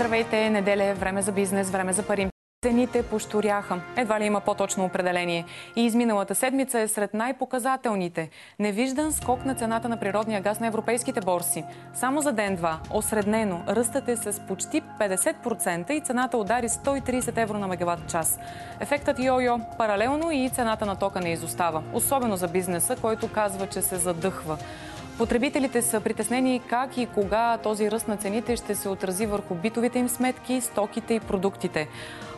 Здравейте, неделя е време за бизнес, време за пари. Цените пошторяха. Едва ли има по-точно определение. И изминалата седмица е сред най-показателните. Невиждан скок на цената на природния газ на европейските борси. Само за ден-два, осреднено, ръстът е с почти 50% и цената удари 130 евро на мегаватт час. Ефектът йо-йо паралелно и цената на тока не изостава. Особено за бизнеса, който казва, че се задъхва. Потребителите са притеснени как и кога този ръст на цените ще се отрази върху битовите им сметки, стоките и продуктите.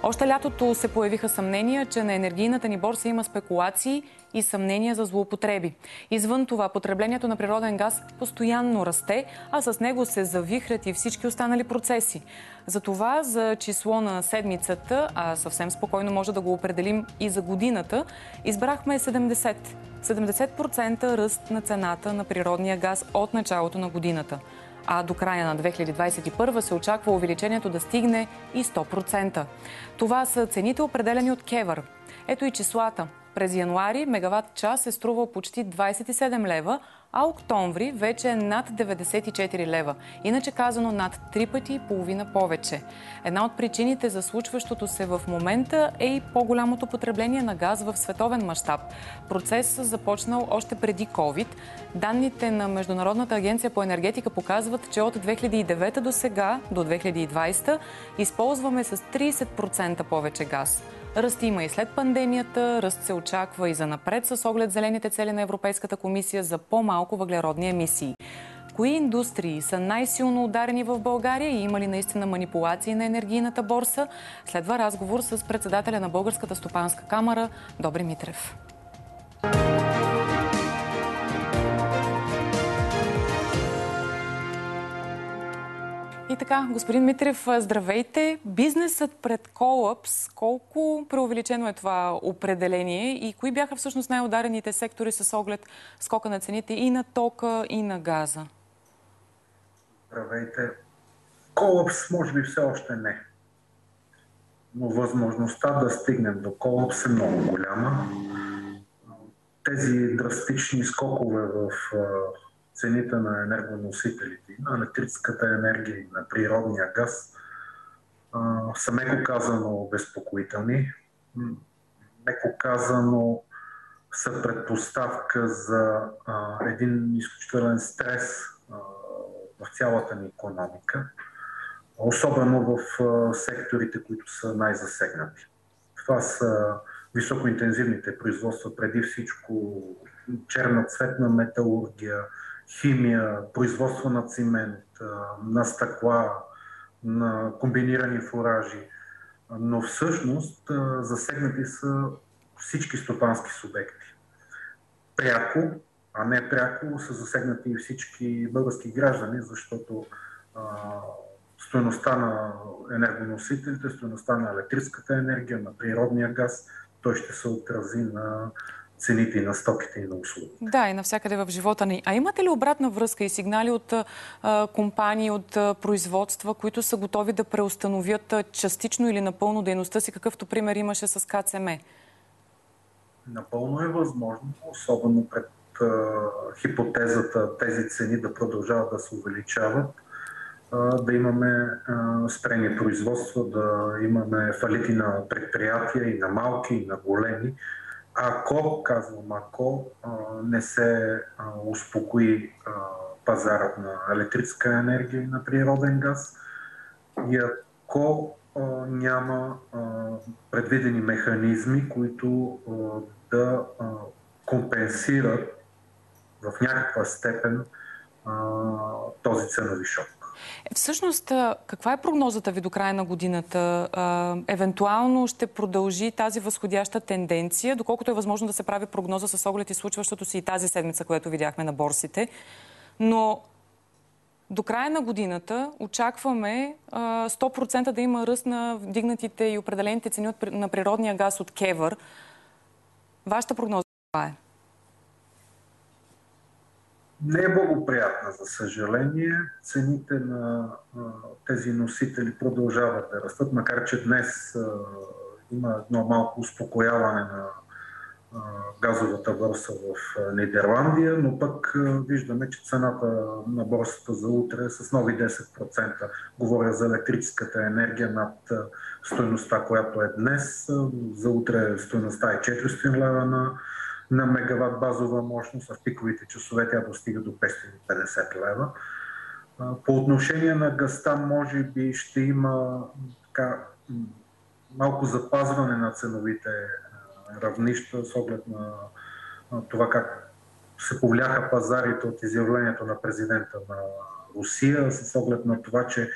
Още лятото се появиха съмнения, че на енергийната ни борса има спекулации и съмнения за злоупотреби. Извън това, потреблението на природен газ постоянно расте, а с него се завихрят и всички останали процеси. Затова за число на седмицата, а съвсем спокойно може да го определим и за годината, избрахме 70. 70% ръст на цената на природния газ от началото на годината а до края на 2021 се очаква увеличението да стигне и 100%. Това са цените определени от Кевър. Ето и числата. През януари мегаватт час е струвал почти 27 лева, а октомври вече е над 94 лева. Иначе казано над 3 пъти и половина повече. Една от причините за случващото се в момента е и по-голямото потребление на газ в световен мащаб. Процес започнал още преди COVID. Данните на Международната агенция по енергетика показват, че от 2009 до сега, до 2020, използваме с 30% повече газ. Ръст има и след пандемията, ръст се очаква и за напред с оглед зелените цели на Европейската комисия за по-малко въглеродни емисии. Кои индустрии са най-силно ударени в България и има ли наистина манипулации на енергийната борса? Следва разговор с председателя на Българската стопанска камера Добри Митрев. И така, господин Митрев, здравейте. Бизнесът пред колапс, колко преувеличено е това определение и кои бяха всъщност най-ударените сектори с оглед скока на цените и на тока, и на газа? Здравейте. Колапс може би все още не. Но възможността да стигнем до колапс е много голяма. Тези драстични скокове в цените на енергоносителите, на електрическата енергия и на природния газ са меко казано безпокоителни. Меко казано са предпоставка за един изключителен стрес в цялата ни економика, особено в секторите, които са най-засегнати. Това са високоинтензивните производства, преди всичко черна цветна металургия, химия, производство на цимент, на стъкла, на комбинирани фуражи. Но всъщност засегнати са всички стопански субекти. Пряко, а не пряко, са засегнати и всички български граждани, защото стоеността на енергоносителите, стоеността на електрическата енергия, на природния газ, той ще се отрази на цените и на стоките и на услугите. Да, и навсякъде в живота ни. А имате ли обратна връзка и сигнали от а, компании, от а, производства, които са готови да преустановят а, частично или напълно дейността си, какъвто пример имаше с КЦМ? Напълно е възможно, особено пред хипотезата тези цени да продължават да се увеличават, да имаме спрени производства, да имаме фалити на предприятия и на малки, и на големи, ако, казвам, ако не се успокои пазарът на електрическа енергия и на природен газ и ако няма предвидени механизми, които да компенсират в някаква степен този ценови шок. Е, всъщност, каква е прогнозата ви до края на годината? Евентуално ще продължи тази възходяща тенденция, доколкото е възможно да се прави прогноза с оглед и случващото си и тази седмица, което видяхме на борсите. Но до края на годината очакваме 100% да има ръст на вдигнатите и определените цени на природния газ от Кевър. Вашата прогноза каква е? Не е благоприятна, за съжаление. Цените на тези носители продължават да растат, макар че днес има едно малко успокояване на газовата борса в Нидерландия, но пък виждаме, че цената на борсата за утре е с нови 10%. Говоря за електрическата енергия над стоеността, която е днес. За утре стоеността е 400 лева на, на мегаватт базова мощност, а в пиковите часове тя достига до 550 лева. По отношение на гъста, може би ще има така, малко запазване на ценовите равнища с оглед на, това как се повляха пазарите от изявлението на президента на Русия, с оглед на това, че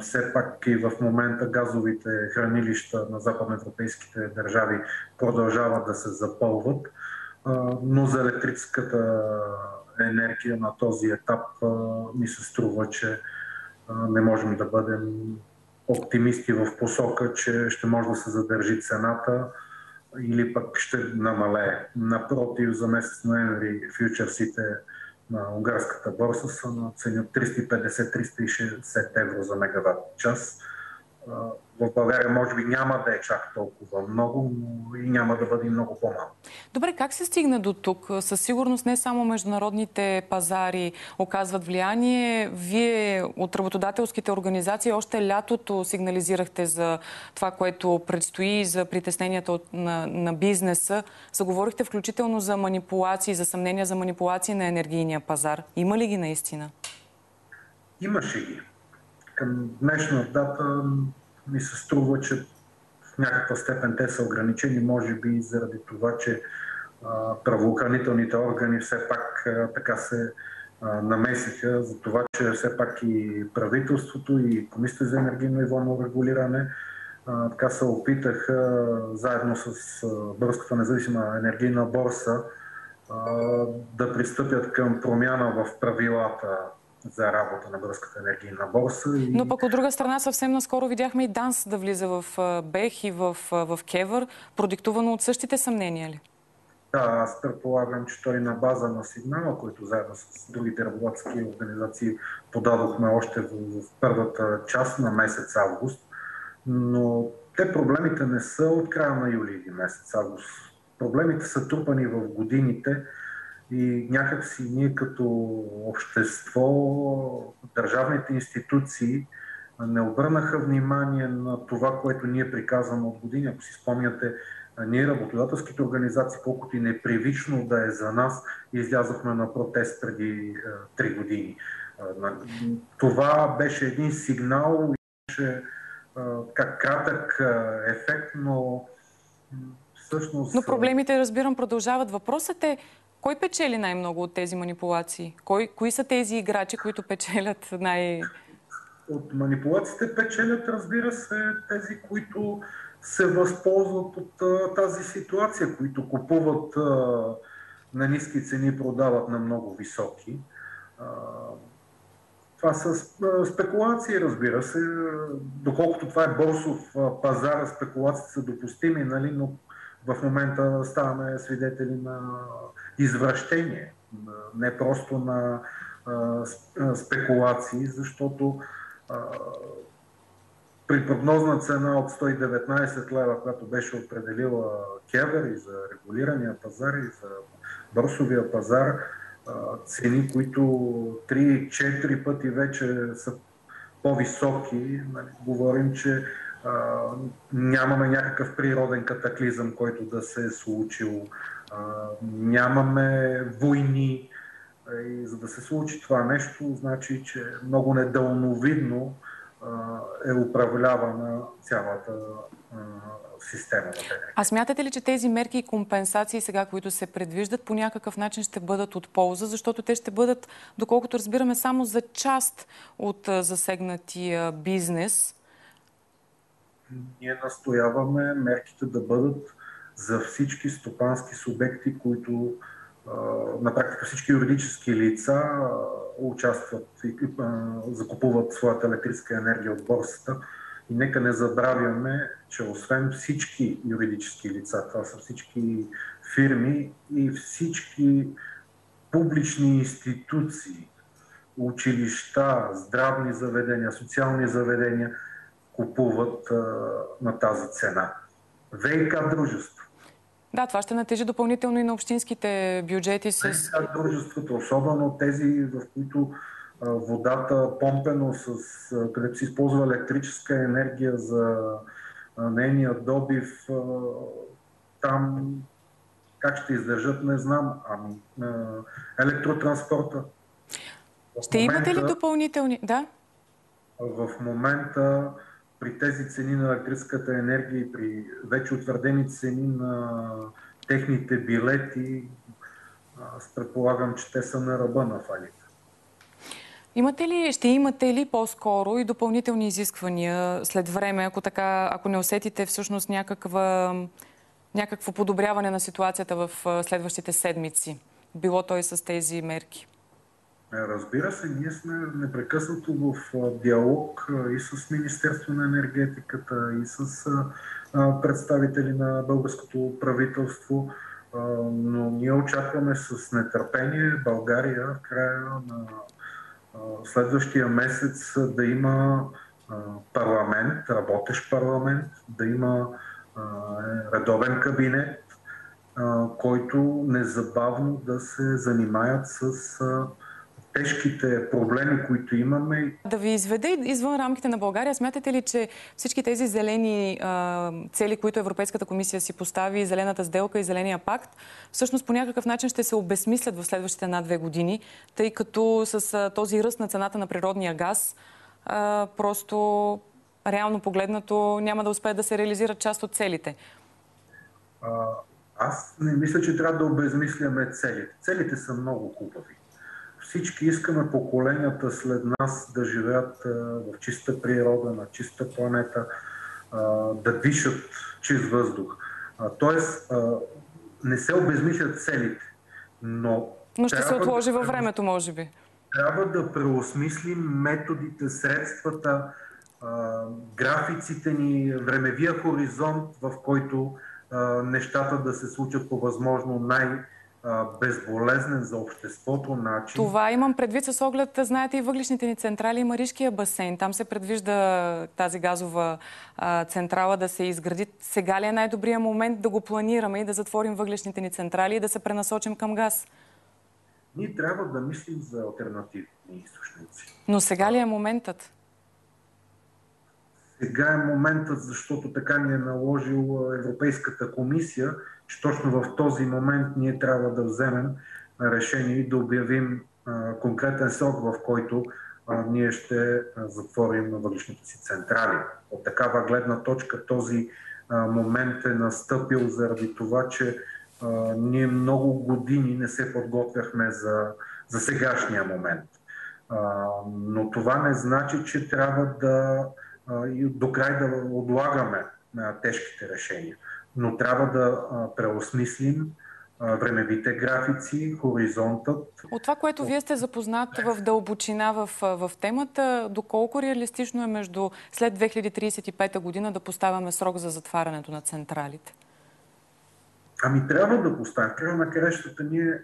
все пак и в момента газовите хранилища на западноевропейските държави продължават да се запълват, но за електрическата енергия на този етап ми се струва, че не можем да бъдем оптимисти в посока, че ще може да се задържи цената или пък ще намалее. Напротив, за месец ноември фьючерсите на унгарската борса са на цени от 350-360 евро за мегаватт час в България може би няма да е чак толкова много, но и няма да бъде много по-малко. Добре, как се стигна до тук? Със сигурност не само международните пазари оказват влияние. Вие от работодателските организации още лятото сигнализирахте за това, което предстои, за притесненията от, на, на бизнеса. Заговорихте включително за манипулации, за съмнения за манипулации на енергийния пазар. Има ли ги наистина? Имаше ги. Към днешна дата ми се струва, че в някаква степен те са ограничени, може би заради това, че правоохранителните органи все пак така се намесиха за това, че все пак и правителството и Комисията за енергийно и водно регулиране така се опитаха заедно с Българската независима енергийна борса да пристъпят към промяна в правилата за работа на Българската енергийна борса. И... Но пък от друга страна съвсем наскоро видяхме и ДАНС да влиза в БЕХ и в, в КЕВър, продиктувано от същите съмнения ли? Да, аз предполагам, че той на база на сигнала, който заедно с другите работодателски организации подадохме още в, в първата част на месец август, но те проблемите не са от края на юли или месец август. Проблемите са трупани в годините, и някакси ние като общество, държавните институции не обърнаха внимание на това, което ние приказваме от години. Ако си спомняте, ние работодателските организации, колкото и непривично да е за нас, излязохме на протест преди три години. Това беше един сигнал, беше как кратък ефект, но всъщност... Но проблемите, разбирам, продължават. Въпросът е кой печели най-много от тези манипулации? Кой, кои са тези играчи, които печелят най... От манипулациите печелят, разбира се, тези, които се възползват от а, тази ситуация, които купуват а, на ниски цени продават на много високи. А, това са спекулации, разбира се. Доколкото това е борсов пазар, спекулациите са допустими, нали, но в момента ставаме свидетели на извращение, не просто на спекулации, защото при прогнозна цена от 119 лева, която беше определила Кевер и за регулирания пазар и за бърсовия пазар, цени, които 3-4 пъти вече са по-високи, нали, говорим, че нямаме някакъв природен катаклизъм, който да се е случил, нямаме войни. И за да се случи това нещо, значи, че много недълновидно е управлявана цялата система. А смятате ли, че тези мерки и компенсации сега, които се предвиждат, по някакъв начин ще бъдат от полза, защото те ще бъдат, доколкото разбираме, само за част от засегнатия бизнес? Ние настояваме мерките да бъдат за всички стопански субекти, които на практика всички юридически лица участват и закупуват своята електрическа енергия от борсата. И нека не забравяме, че освен всички юридически лица, това са всички фирми и всички публични институции, училища, здравни заведения, социални заведения – купуват а, на тази цена. ВИК дружество. Да, това ще натежи допълнително и на общинските бюджети с... Сега дружествата, особено тези, в които водата помпено, с, където се използва електрическа енергия за нейния добив, там как ще издържат, не знам. Ами, електротранспорта. Ще имате ли допълнителни? Да. В момента при тези цени на електрическата енергия и при вече утвърдени цени на техните билети, аз предполагам, че те са на ръба на фалита. Имате ли, ще имате ли по-скоро и допълнителни изисквания след време, ако, така, ако не усетите всъщност някаква, някакво подобряване на ситуацията в следващите седмици? Било той с тези мерки? Е, разбира се, ние сме непрекъснато в диалог и с Министерство на енергетиката, и с представители на българското правителство, но ние очакваме с нетърпение България в края на следващия месец да има парламент, работещ парламент, да има редовен кабинет, който незабавно да се занимаят с тежките проблеми, които имаме. Да ви изведе извън рамките на България, смятате ли, че всички тези зелени а, цели, които Европейската комисия си постави, зелената сделка и зеления пакт, всъщност по някакъв начин ще се обесмислят в следващите една-две години, тъй като с а, този ръст на цената на природния газ, а, просто реално погледнато няма да успеят да се реализират част от целите? аз не мисля, че трябва да обезмисляме целите. Целите са много хубави всички искаме поколенията след нас да живеят в чиста природа, на чиста планета, да дишат чист въздух. Тоест, не се обезмислят целите, но... Но ще се отложи да, във времето, може би. Трябва да преосмислим методите, средствата, графиците ни, времевия хоризонт, в който нещата да се случат по възможно най- безболезнен за обществото начин. Това имам предвид с оглед, знаете, и въглишните ни централи и Маришкия басейн. Там се предвижда тази газова а, централа да се изгради. Сега ли е най-добрият момент да го планираме и да затворим въглишните ни централи и да се пренасочим към газ? Ние трябва да мислим за альтернативни източници. Но сега ли е моментът? Сега е моментът, защото така ни е наложил Европейската комисия, че точно в този момент ние трябва да вземем решение и да обявим конкретен срок, в който ние ще затворим въглишните си централи. От такава гледна точка този момент е настъпил заради това, че ние много години не се подготвяхме за, за сегашния момент. Но това не значи, че трябва да до край да отлагаме тежките решения. Но трябва да преосмислим времевите графици, хоризонтът. От това, което вие сте запознат в дълбочина в, в темата, доколко реалистично е между след 2035 година да поставяме срок за затварянето на централите? Ами трябва да поставим. Края на крещата ние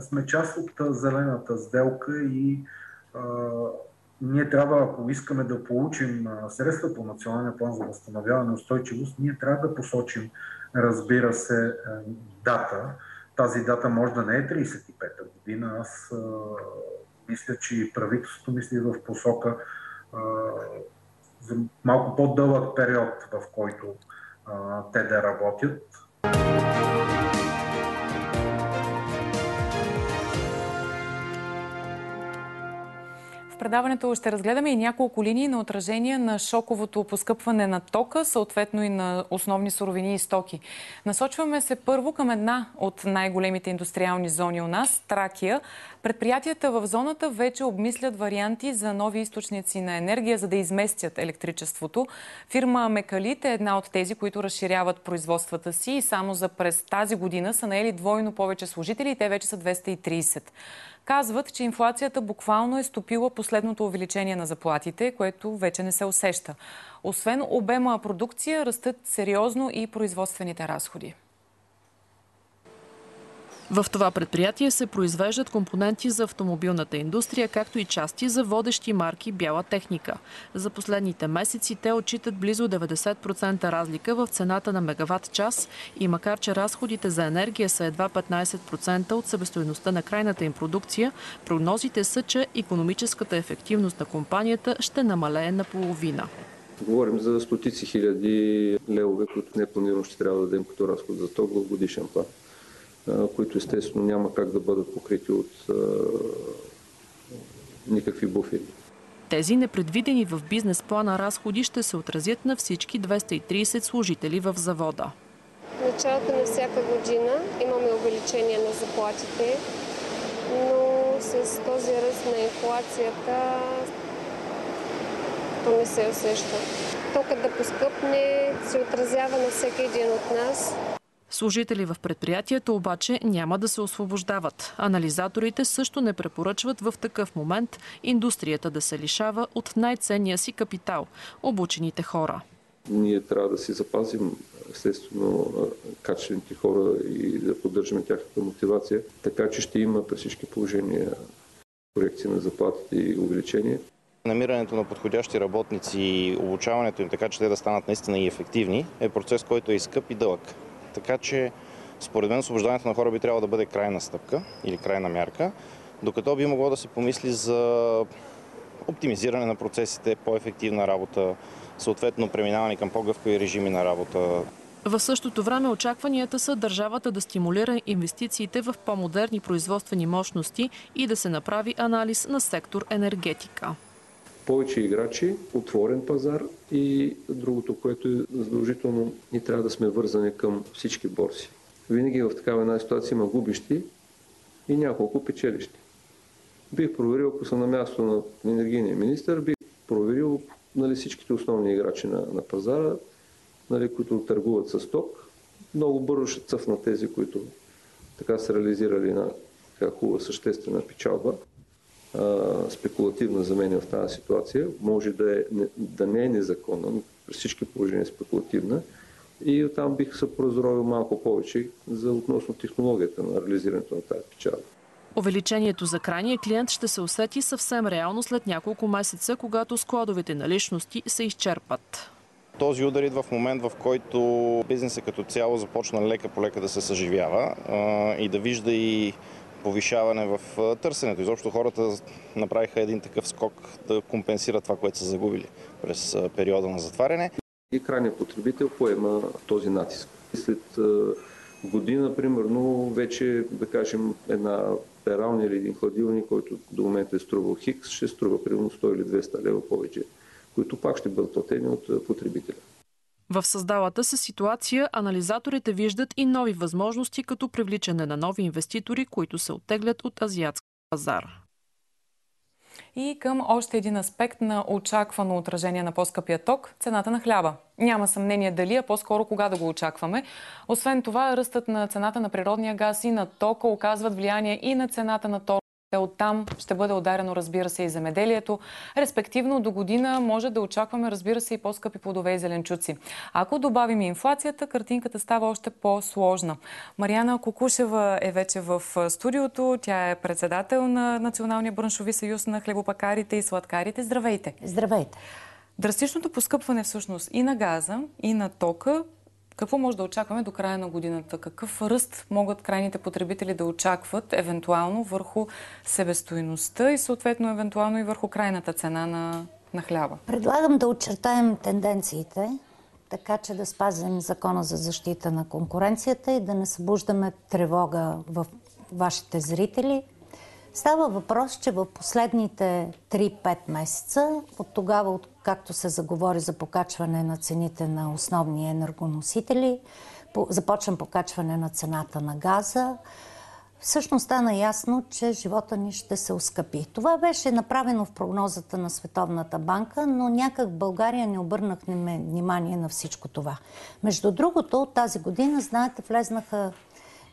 сме част от зелената сделка и ние трябва, ако искаме да получим средства по националния план за възстановяване и устойчивост, ние трябва да посочим, разбира се, дата. Тази дата може да не е 35-та година. Аз а, мисля, че и правителството мисли в посока а, за малко по-дълъг период, в който а, те да работят. Предаването ще разгледаме и няколко линии на отражение на шоковото поскъпване на тока, съответно и на основни суровини и стоки. Насочваме се първо към една от най-големите индустриални зони у нас – Тракия. Предприятията в зоната вече обмислят варианти за нови източници на енергия, за да изместят електричеството. Фирма Мекалит е една от тези, които разширяват производствата си и само за през тази година са наели двойно повече служители и те вече са 230 казват, че инфлацията буквално е стопила последното увеличение на заплатите, което вече не се усеща. Освен обема продукция, растат сериозно и производствените разходи. В това предприятие се произвеждат компоненти за автомобилната индустрия, както и части за водещи марки бяла техника. За последните месеци те отчитат близо 90% разлика в цената на мегаватт час и макар, че разходите за енергия са едва 15% от себестоеността на крайната им продукция, прогнозите са, че економическата ефективност на компанията ще намалее наполовина. Говорим за стотици хиляди левове, които непланирано ще трябва да дадем като разход за ток в годишен план които естествено няма как да бъдат покрити от никакви буфери. Тези непредвидени в бизнес плана разходи ще се отразят на всички 230 служители в завода. В началото на всяка година имаме увеличение на заплатите, но с този ръст на инфлацията то не се усеща. Токът да поскъпне се отразява на всеки един от нас. Служители в предприятието обаче няма да се освобождават. Анализаторите също не препоръчват в такъв момент индустрията да се лишава от най-ценния си капитал – обучените хора. Ние трябва да си запазим естествено качествените хора и да поддържаме тяхната мотивация, така че ще има при всички положения корекция на заплатите и увеличение. Намирането на подходящи работници и обучаването им така, че те да станат наистина и ефективни е процес, който е и скъп и дълъг. Така че, според мен, освобождането на хора би трябвало да бъде крайна стъпка или крайна мярка, докато би могло да се помисли за оптимизиране на процесите, по-ефективна работа, съответно преминаване към по-гъвкави режими на работа. В същото време очакванията са държавата да стимулира инвестициите в по-модерни производствени мощности и да се направи анализ на сектор енергетика повече играчи, отворен пазар и другото, което е задължително, ни трябва да сме вързани към всички борси. Винаги в такава една ситуация има губещи и няколко печелищи. Бих проверил, ако съм на място на енергийния министр, бих проверил нали, всичките основни играчи на, на пазара, нали, които търгуват с ток. Много бързо ще цъфнат тези, които така са реализирали на така хубава съществена печалба спекулативна за мен в тази ситуация. Може да, е, да не е незаконна, но при всички положения е спекулативна. И оттам бих се прозровил малко повече за относно технологията на реализирането на тази печалба. Увеличението за крайния клиент ще се усети съвсем реално след няколко месеца, когато складовите наличности се изчерпат. Този удар идва в момент, в който бизнесът като цяло започна лека по лека да се съживява и да вижда и повишаване в търсенето. Изобщо хората направиха един такъв скок да компенсират това, което са загубили през периода на затваряне. И крайният потребител поема този натиск. След година, примерно, вече, да кажем, една пералня или един хладилник, който до момента е струвал хикс, ще струва примерно 100 или 200 лева повече, които пак ще бъдат платени от потребителя. В създалата се ситуация анализаторите виждат и нови възможности, като привличане на нови инвеститори, които се оттеглят от азиатски пазар. И към още един аспект на очаквано отражение на по-скъпия ток – цената на хляба. Няма съмнение дали, а по-скоро кога да го очакваме. Освен това, ръстът на цената на природния газ и на тока оказват влияние и на цената на Оттам ще бъде ударено, разбира се, и земеделието. Респективно до година може да очакваме, разбира се, и по-скъпи плодове и зеленчуци. Ако добавим инфлацията, картинката става още по-сложна. Марияна Кокушева е вече в студиото. Тя е председател на Националния браншови съюз на хлебопакарите и сладкарите. Здравейте! Здравейте! Драстичното поскъпване всъщност и на газа, и на тока какво може да очакваме до края на годината? Какъв ръст могат крайните потребители да очакват евентуално върху себестоиността и съответно евентуално и върху крайната цена на, на хляба? Предлагам да очертаем тенденциите, така че да спазим закона за защита на конкуренцията и да не събуждаме тревога в вашите зрители. Става въпрос, че в последните 3-5 месеца, от тогава, от както се заговори за покачване на цените на основни енергоносители, започна покачване на цената на газа, всъщност стана ясно, че живота ни ще се оскъпи. Това беше направено в прогнозата на Световната банка, но някак в България не обърнахме внимание на всичко това. Между другото, тази година, знаете, влезнаха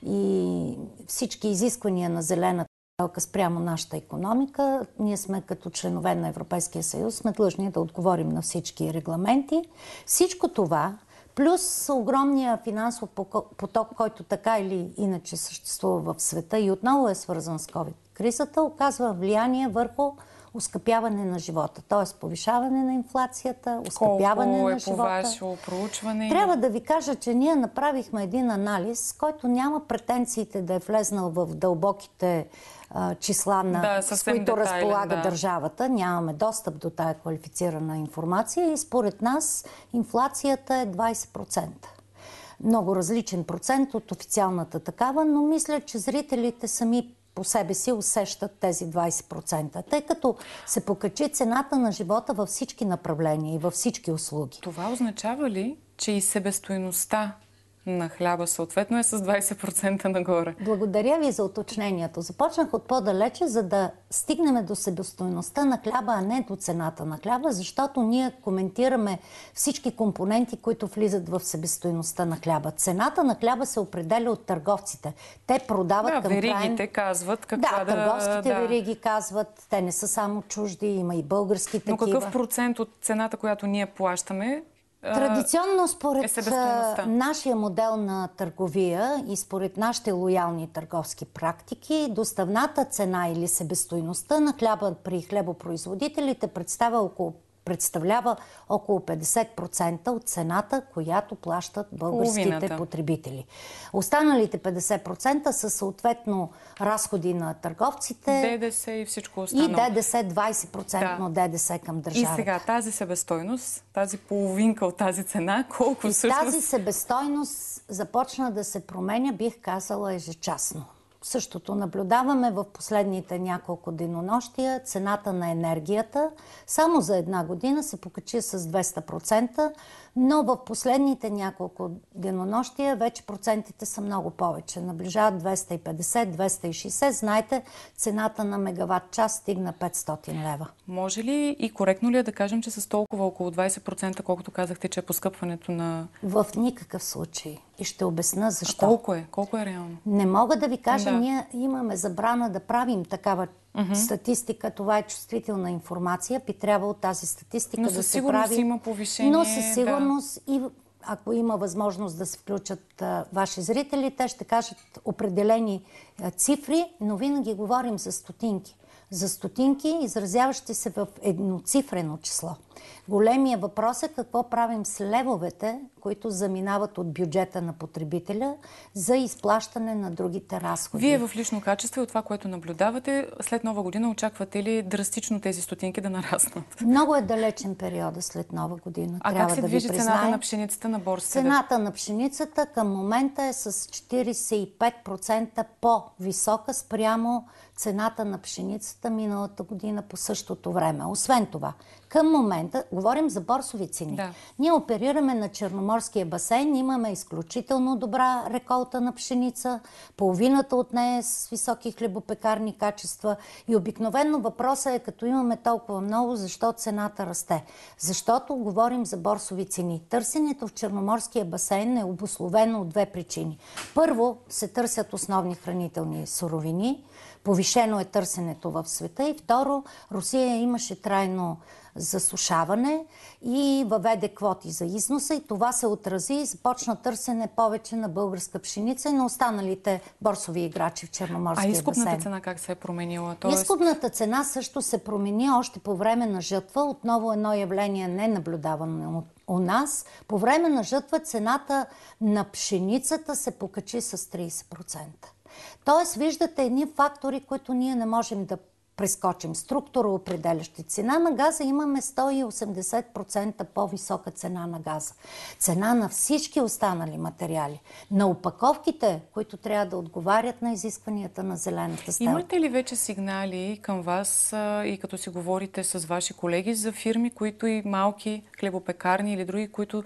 и всички изисквания на зелената спрямо нашата економика. Ние сме като членове на Европейския съюз, сме длъжни да отговорим на всички регламенти. Всичко това Плюс огромния финансов поток, който така или иначе съществува в света и отново е свързан с COVID-кризата, оказва влияние върху ускъпяване на живота, т.е. повишаване на инфлацията, ускъпяване Колко на е живота. по ваше проучване? Трябва да ви кажа, че ние направихме един анализ, който няма претенциите да е влезнал в дълбоките а, числа, на, да, с които детайлен, разполага да. държавата. Нямаме достъп до тая квалифицирана информация и според нас инфлацията е 20% много различен процент от официалната такава, но мисля, че зрителите сами по себе си усещат тези 20%, тъй като се покачи цената на живота във всички направления и във всички услуги. Това означава ли, че и себестойността на хляба съответно е с 20% нагоре. Благодаря ви за уточнението. Започнах от по-далече, за да стигнем до себестойността на хляба, а не до цената на хляба, защото ние коментираме всички компоненти, които влизат в себестойността на хляба. Цената на хляба се определя от търговците. Те продават да, към веригите крайен... казват каква да, да... търговските да. вериги казват, те не са само чужди, има и български Но такива. какъв процент от цената, която ние плащаме, Традиционно е според себестойността. нашия модел на търговия и според нашите лоялни търговски практики, доставната цена или себестойността на хляба при хлебопроизводителите представя около представлява около 50% от цената, която плащат българските Половината. потребители. Останалите 50% са съответно разходи на търговците ДДС и всичко и останало. ДДС 20% Да. ДДС към И държавата. сега тази себестойност, тази половинка от тази цена, колко И всъщност... тази себестойност започна да се променя, бих казала, ежечасно. Същото наблюдаваме в последните няколко денонощия. Цената на енергията само за една година се покачи с 200%, но в последните няколко денонощия вече процентите са много повече. Наближават 250-260. Знаете, цената на мегаватт час стигна 500 лева. Може ли и коректно ли е да кажем, че с толкова около 20%, колкото казахте, че е поскъпването на... В никакъв случай. И ще обясна защо. А колко е? Колко е реално? Не мога да ви кажа, Да. ние имаме забрана да правим такава статистика. Това е чувствителна информация. Би трябвало тази статистика Но да се прави. има повишение, Но със да. сигурност и ако има възможност да се включат а, ваши зрители, те ще кажат определени а, цифри, но винаги говорим за стотинки. За стотинки, изразяващи се в едноцифрено число. Големия въпрос е какво правим с левовете, които заминават от бюджета на потребителя за изплащане на другите разходи. Вие в лично качество и от това, което наблюдавате, след нова година очаквате ли драстично тези стотинки да нараснат? Много е далечен периода след нова година. А трябва как се да ви движи цената на пшеницата на борсата? Цената на пшеницата към момента е с 45% по-висока спрямо цената на пшеницата миналата година по същото време. Освен това, към момента, говорим за борсови цени. Да. Ние оперираме на Черноморския басейн, имаме изключително добра реколта на пшеница, половината от нея е с високи хлебопекарни качества и обикновено въпросът е, като имаме толкова много, защо цената расте? Защото говорим за борсови цени. Търсенето в Черноморския басейн е обословено от две причини. Първо, се търсят основни хранителни суровини, повишено е търсенето в света и второ, Русия имаше трайно засушаване и въведе квоти за износа и това се отрази и започна търсене повече на българска пшеница и на останалите борсови играчи в А Черноморския изкупната басейн. цена как се е променила? Тоест... Изкупната цена също се промени още по време на жътва. Отново едно явление не наблюдавано от- у нас. По време на жътва цената на пшеницата се покачи с 30%. Тоест, виждате едни фактори, които ние не можем да прескочим. Структура определящи. Цена на газа имаме 180% по-висока цена на газа. Цена на всички останали материали. На опаковките, които трябва да отговарят на изискванията на зелената стела. Имате ли вече сигнали към вас и като си говорите с ваши колеги за фирми, които и малки хлебопекарни или други, които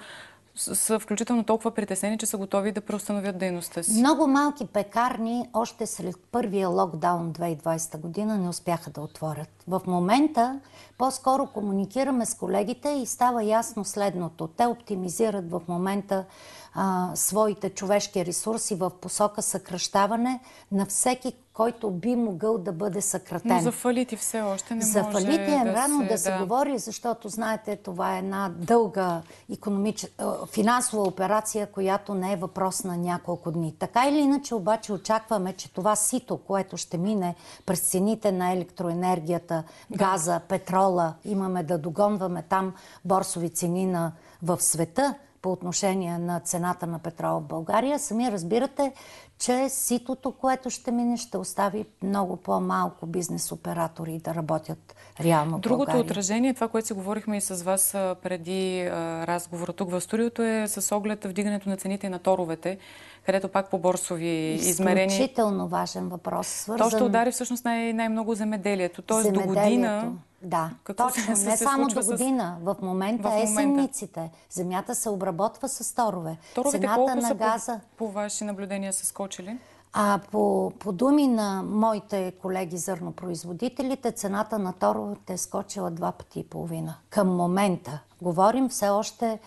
са включително толкова притеснени, че са готови да преустановят дейността си? Много малки пекарни още след първия локдаун 2020 година не успяха да отворят. В момента по-скоро комуникираме с колегите и става ясно следното. Те оптимизират в момента а, своите човешки ресурси в посока съкръщаване на всеки който би могъл да бъде съкратен. Но за фалити все още не за може фалити е да рано се, да се да. говори, защото, знаете, това е една дълга економич... е, финансова операция, която не е въпрос на няколко дни. Така или иначе, обаче, очакваме, че това сито, което ще мине през цените на електроенергията, газа, петрола, имаме да догонваме там борсови цени на... в света, по отношение на цената на петрола в България, сами разбирате, че ситото, което ще мине, ще остави много по-малко бизнес оператори да работят реално Другото България. отражение, това, което си говорихме и с вас преди разговора тук в студиото, е с оглед вдигането на цените на торовете, където пак по борсови измерения. Изключително важен въпрос. Свързан... То ще удари всъщност най- най-много земеделието. Тоест до Земеделието. година... Да, Какво точно. се- Не се само до с- година. В момента В момента. есенниците. Земята се обработва с торове. Торовете Цената колко на газа... по, по ваши наблюдения са скочили? А по, по думи на моите колеги зърнопроизводителите, цената на торовете е скочила два пъти и половина. Към момента. Говорим все още,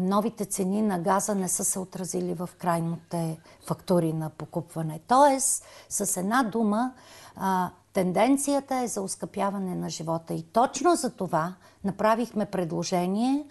новите цени на газа не са се отразили в крайните фактури на покупване. Тоест, с една дума, тенденцията е за ускъпяване на живота. И точно за това направихме предложение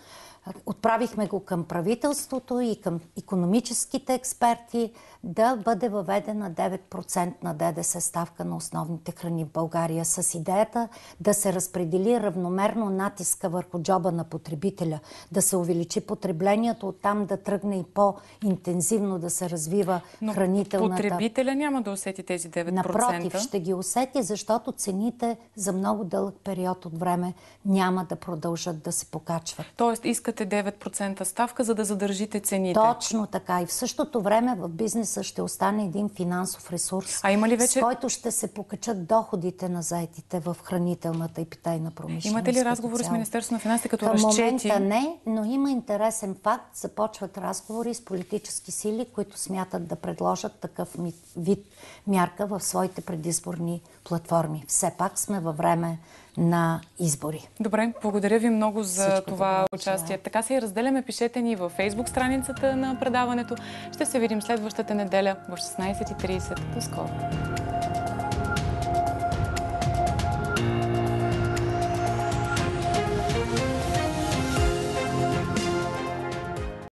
Отправихме го към правителството и към економическите експерти да бъде въведена 9% на ДДС ставка на основните храни в България с идеята да се разпредели равномерно натиска върху джоба на потребителя, да се увеличи потреблението, оттам да тръгне и по-интензивно да се развива Но хранителната потребителя няма да усети тези 9%. Напротив, ще ги усети, защото цените за много дълъг период от време няма да продължат да се покачват. Тоест искате 9% ставка, за да задържите цените. Точно така. И в същото време в бизнеса ще остане един финансов ресурс, А има ли вече- с който ще се покачат доходите на заетите в хранителната и питайна промишленост. Имате ли разговори с. Министерството на финансите като Към разчети? момента не, но има интересен факт. Започват разговори с политически сили, които смятат да предложат такъв вид мярка в своите предизборни платформи. Все пак сме във време на избори. Добре, благодаря ви много за Всичко това добро, участие. Така се и разделяме. Пишете ни във фейсбук страницата на предаването. Ще се видим следващата неделя в 16.30. До скоро!